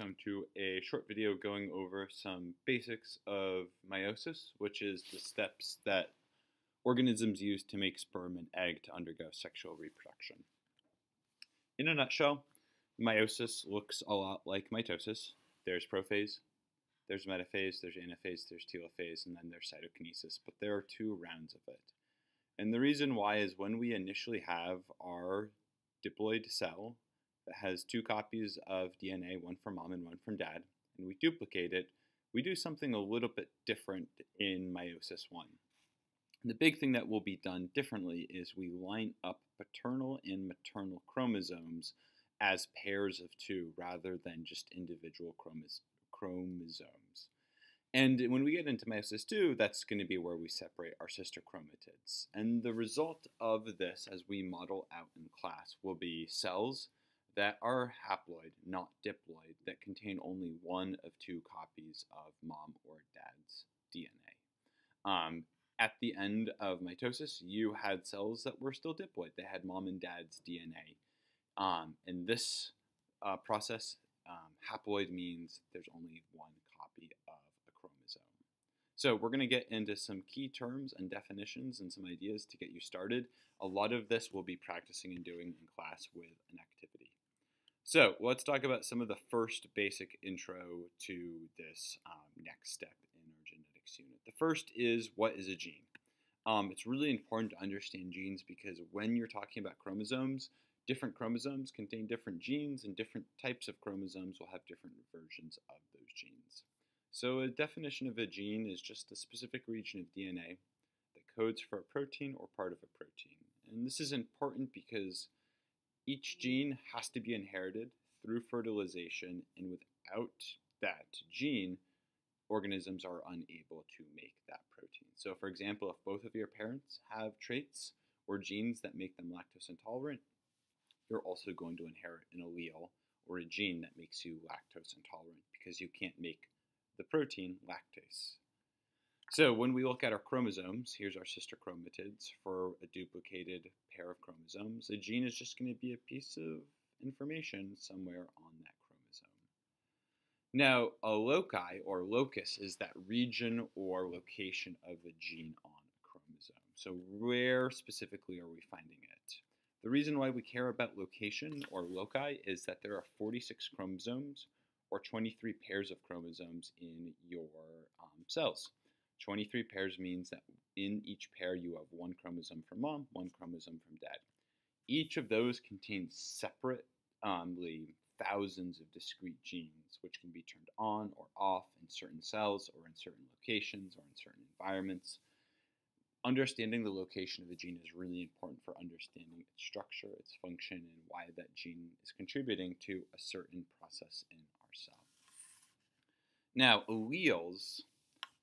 welcome to a short video going over some basics of meiosis, which is the steps that organisms use to make sperm and egg to undergo sexual reproduction. In a nutshell, meiosis looks a lot like mitosis. There's prophase, there's metaphase, there's anaphase, there's telophase, and then there's cytokinesis, but there are two rounds of it. And the reason why is when we initially have our diploid cell, that has two copies of DNA, one from mom and one from dad, and we duplicate it, we do something a little bit different in meiosis 1. the big thing that will be done differently is we line up paternal and maternal chromosomes as pairs of two rather than just individual chromosomes. And when we get into meiosis 2, that's going to be where we separate our sister chromatids. And the result of this, as we model out in class, will be cells that are haploid, not diploid, that contain only one of two copies of mom or dad's DNA. Um, at the end of mitosis, you had cells that were still diploid. They had mom and dad's DNA. Um, in this uh, process, um, haploid means there's only one copy of a chromosome. So we're going to get into some key terms and definitions and some ideas to get you started. A lot of this we'll be practicing and doing in class with an activity. So let's talk about some of the first basic intro to this um, next step in our genetics unit. The first is what is a gene? Um, it's really important to understand genes because when you're talking about chromosomes, different chromosomes contain different genes and different types of chromosomes will have different versions of those genes. So a definition of a gene is just a specific region of DNA that codes for a protein or part of a protein. And this is important because each gene has to be inherited through fertilization, and without that gene, organisms are unable to make that protein. So, for example, if both of your parents have traits or genes that make them lactose intolerant, you're also going to inherit an allele or a gene that makes you lactose intolerant because you can't make the protein lactase. So when we look at our chromosomes, here's our sister chromatids for a duplicated pair of chromosomes. A gene is just going to be a piece of information somewhere on that chromosome. Now, a loci or locus is that region or location of a gene on a chromosome. So where specifically are we finding it? The reason why we care about location or loci is that there are 46 chromosomes or 23 pairs of chromosomes in your um, cells. 23 pairs means that in each pair you have one chromosome from mom, one chromosome from dad. Each of those contains separately thousands of discrete genes, which can be turned on or off in certain cells or in certain locations or in certain environments. Understanding the location of a gene is really important for understanding its structure, its function, and why that gene is contributing to a certain process in our cell. Now, alleles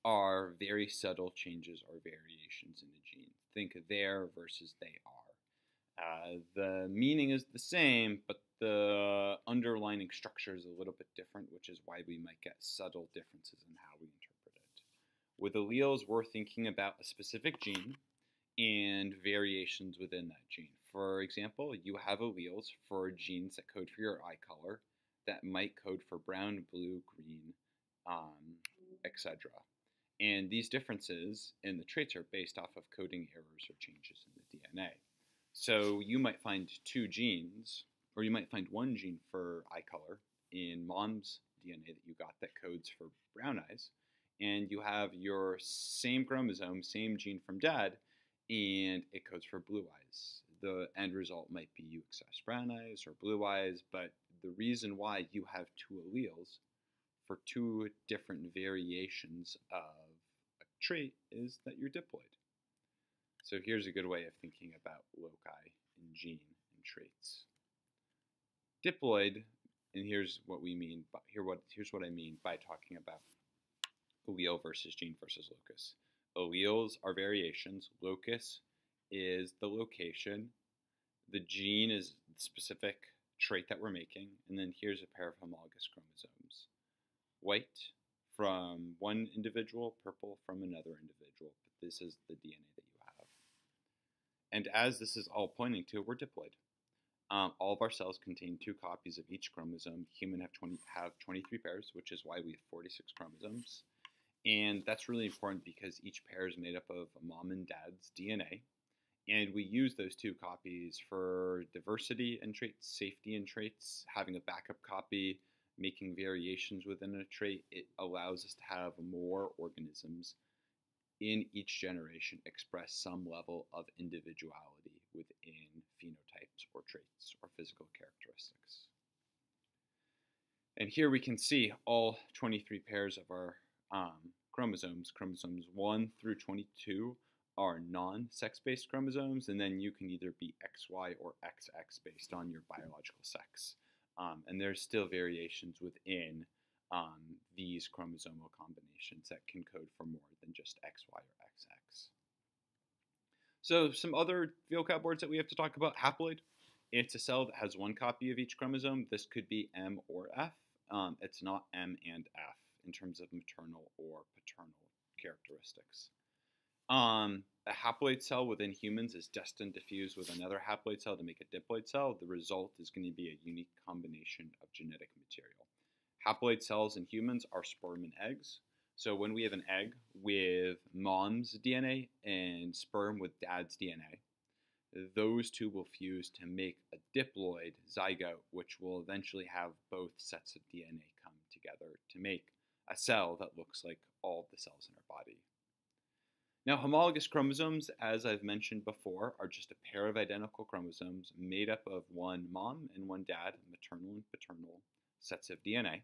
are very subtle changes or variations in the gene. Think there versus they are. Uh, the meaning is the same, but the underlining structure is a little bit different, which is why we might get subtle differences in how we interpret it. With alleles, we're thinking about a specific gene and variations within that gene. For example, you have alleles for genes that code for your eye color that might code for brown, blue, green, um, etc. And these differences in the traits are based off of coding errors or changes in the DNA. So you might find two genes, or you might find one gene for eye color in mom's DNA that you got that codes for brown eyes, and you have your same chromosome, same gene from dad, and it codes for blue eyes. The end result might be you express brown eyes or blue eyes, but the reason why you have two alleles for two different variations of trait is that you're diploid. So here's a good way of thinking about loci and gene and traits. Diploid, and here's what we mean, by, here what, here's what I mean by talking about allele versus gene versus locus. Alleles are variations, locus is the location, the gene is the specific trait that we're making, and then here's a pair of homologous chromosomes white from one individual, purple from another individual, but this is the DNA that you have. And as this is all pointing to, we're diploid. Um, all of our cells contain two copies of each chromosome. Human have 20 have 23 pairs, which is why we have 46 chromosomes. And that's really important because each pair is made up of mom and dad's DNA. And we use those two copies for diversity and traits, safety and traits, having a backup copy, making variations within a trait. It allows us to have more organisms in each generation express some level of individuality within phenotypes or traits or physical characteristics. And here we can see all 23 pairs of our um, chromosomes. Chromosomes 1 through 22 are non-sex based chromosomes, and then you can either be XY or XX based on your biological sex. Um, and there's still variations within um, these chromosomal combinations that can code for more than just XY or XX. So some other vocab words that we have to talk about, haploid. It's a cell that has one copy of each chromosome. This could be M or F. Um, it's not M and F in terms of maternal or paternal characteristics. Um, a haploid cell within humans is destined to fuse with another haploid cell to make a diploid cell. The result is going to be a unique combination of genetic material. Haploid cells in humans are sperm and eggs. So when we have an egg with mom's DNA and sperm with dad's DNA, those two will fuse to make a diploid zygote, which will eventually have both sets of DNA come together to make a cell that looks like all the cells in our body. Now, homologous chromosomes, as I've mentioned before, are just a pair of identical chromosomes made up of one mom and one dad, maternal and paternal sets of DNA.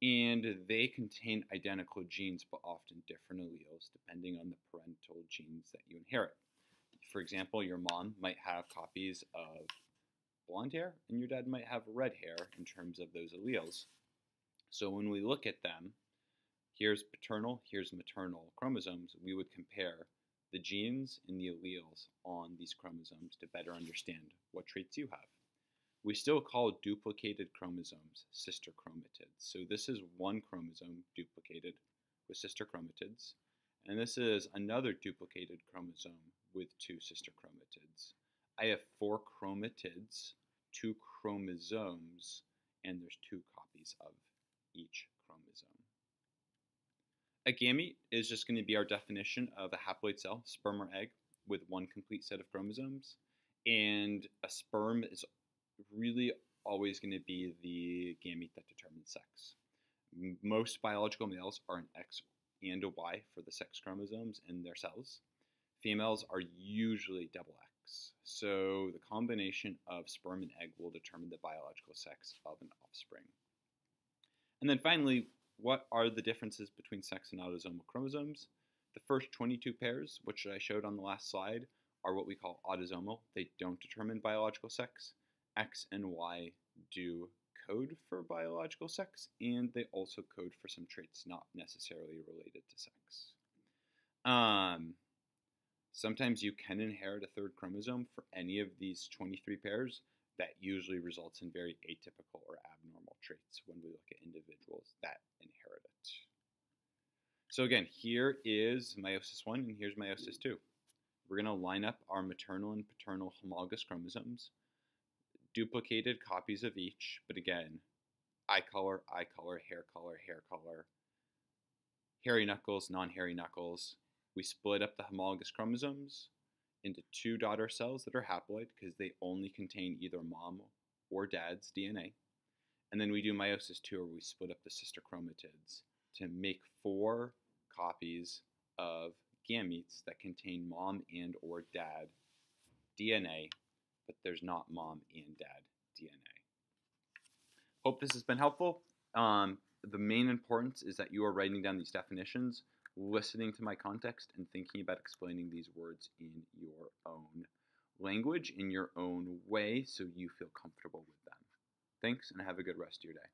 And they contain identical genes, but often different alleles depending on the parental genes that you inherit. For example, your mom might have copies of blonde hair, and your dad might have red hair in terms of those alleles. So when we look at them, here's paternal, here's maternal chromosomes, we would compare the genes and the alleles on these chromosomes to better understand what traits you have. We still call duplicated chromosomes sister chromatids. So this is one chromosome duplicated with sister chromatids, and this is another duplicated chromosome with two sister chromatids. I have four chromatids, two chromosomes, and there's two copies of each a gamete is just going to be our definition of a haploid cell, sperm or egg, with one complete set of chromosomes. And a sperm is really always going to be the gamete that determines sex. Most biological males are an X and a Y for the sex chromosomes in their cells. Females are usually double X. So the combination of sperm and egg will determine the biological sex of an offspring. And then finally, what are the differences between sex and autosomal chromosomes? The first 22 pairs, which I showed on the last slide, are what we call autosomal. They don't determine biological sex. X and Y do code for biological sex, and they also code for some traits not necessarily related to sex. Um, sometimes you can inherit a third chromosome for any of these 23 pairs. That usually results in very atypical or abnormal traits when we look at individuals that inherit it. So again, here is meiosis 1 and here's meiosis 2. We're going to line up our maternal and paternal homologous chromosomes, duplicated copies of each, but again, eye color, eye color, hair color, hair color, hairy knuckles, non-hairy knuckles. We split up the homologous chromosomes into two daughter cells that are haploid because they only contain either mom or dad's DNA. And then we do meiosis two, where we split up the sister chromatids to make four copies of gametes that contain mom and or dad DNA, but there's not mom and dad DNA. Hope this has been helpful. Um, the main importance is that you are writing down these definitions, listening to my context, and thinking about explaining these words in your own language, in your own way, so you feel comfortable with them. Thanks, and have a good rest of your day.